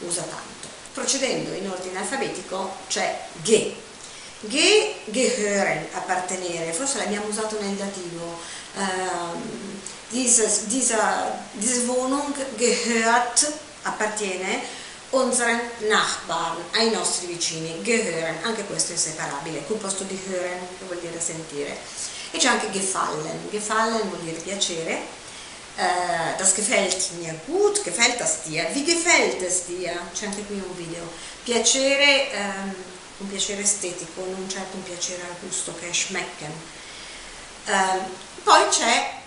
usa tanto. Procedendo in ordine alfabetico c'è ge. Ge, gehören, appartenere, forse l'abbiamo usato nel dativo. Uh, dieser, diese Wohnung gehört, appartiene, unseren Nachbarn, ai nostri vicini, gehören, anche questo è inseparabile, composto di hören, che vuol dire sentire. E c'è anche gefallen, gefallen vuol dire piacere, Uh, das gefällt mir gut, gefällt das dir, wie gefällt es dir? C'è anche qui un video. Piacere, um, un piacere estetico, non certo un piacere al gusto che è schmecken. Uh, poi c'è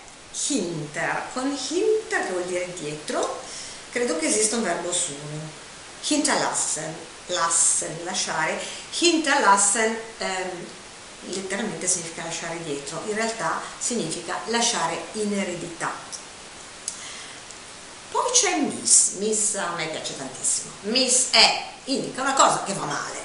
hinter, con hinter che vuol dire dietro, credo che esista un verbo solo. Hinterlassen, lassen, lasciare. Hinterlassen um, letteralmente significa lasciare dietro, in realtà significa lasciare in eredità c'è Miss, Miss a me piace tantissimo. Miss è, indica una cosa che va male.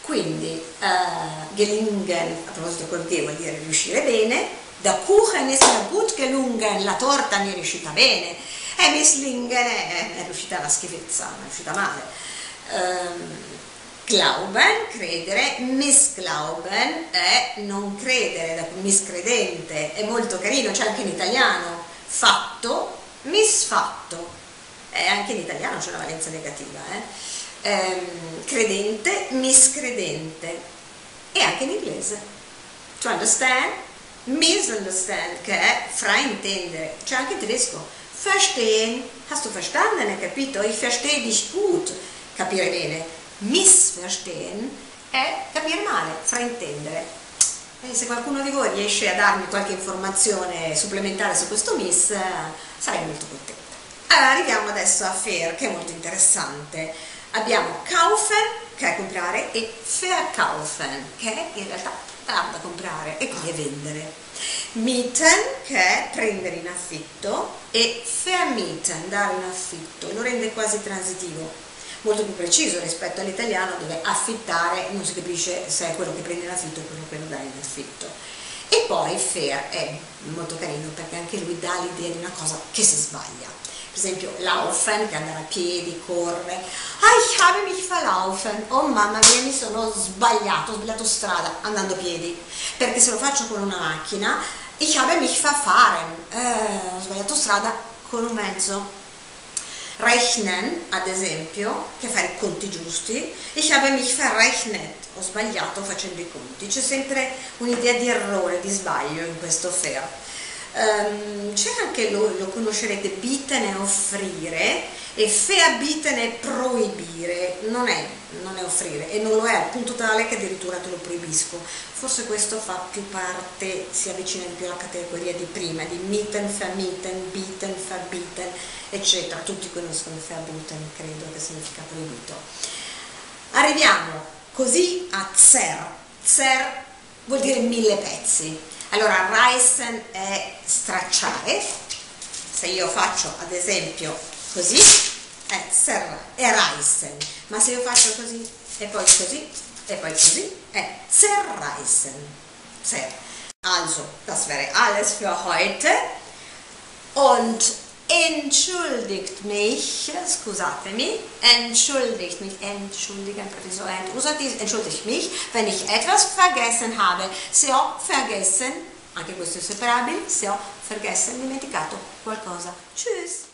Quindi uh, gelingen, a proposito col G vuol dire riuscire bene, da Kuchen ist mir gut gelungen, la torta mi è riuscita bene, e Misslingen è, è riuscita alla schifezza, è riuscita male. Um, Glauben, credere, misglauben è non credere, miscredente, è molto carino, c'è anche in italiano, fatto, misfatto, eh, anche in italiano c'è una valenza negativa, eh? ehm, credente, miscredente e anche in inglese. To understand, misunderstand, che è fraintendere, c'è anche in tedesco. Verstehen, hast du verstanden, hai capito? Ich verstehe dich gut, capire bene. Missverstehen è capire male, fraintendere. E se qualcuno di voi riesce a darmi qualche informazione supplementare su questo Miss, eh, sarei molto contenta. Allora, arriviamo adesso a Fair, che è molto interessante. Abbiamo kaufen, che è comprare, e verkaufen, che è in realtà da comprare, e qui è vendere. Mieten, che è prendere in affitto, e vermieten, dare in affitto, lo rende quasi transitivo molto più preciso rispetto all'italiano dove affittare non si capisce se è quello che prende in affitto o quello che lo dà in affitto. E poi fair è molto carino perché anche lui dà l'idea di una cosa che si sbaglia. Esempio laufen, che andare a piedi, corre. Ich habe mich verlaufen. Oh mamma mia, mi sono sbagliato, ho sbagliato strada andando a piedi. Perché se lo faccio con una macchina, ich habe mich verfahren. Eh, ho sbagliato strada con un mezzo Rechnen, ad esempio, che fare i conti giusti, ich habe mich verrechnet, ho sbagliato facendo i conti, c'è sempre un'idea di errore, di sbaglio in questo fair. Um, c'è anche, lo, lo conoscerete, bieten è offrire e verbieten è proibire, non è, non è offrire e non lo è al punto tale che addirittura te lo proibisco. Forse questo fa più parte, si avvicina di più alla categoria di prima, di mitten, vermieten, bieten, verbieten, eccetera. Tutti conoscono verboten, credo che significa proibito. Arriviamo così a zer. Zer vuol dire mille pezzi allora, reißen è stracciare, se io faccio ad esempio così, è serra, è reißen, ma se io faccio così e poi così e poi così, è zerreißen. Zer. Also, das wäre alles für heute und entschuldigt mich, scusatemi, entschuldigt mich, entschuldigen, so entschuldigt mich, wenn ich etwas vergessen habe. Se ho vergessen, anche questo è separabile, se ho vergessen, dimenticato qualcosa. Tschüss!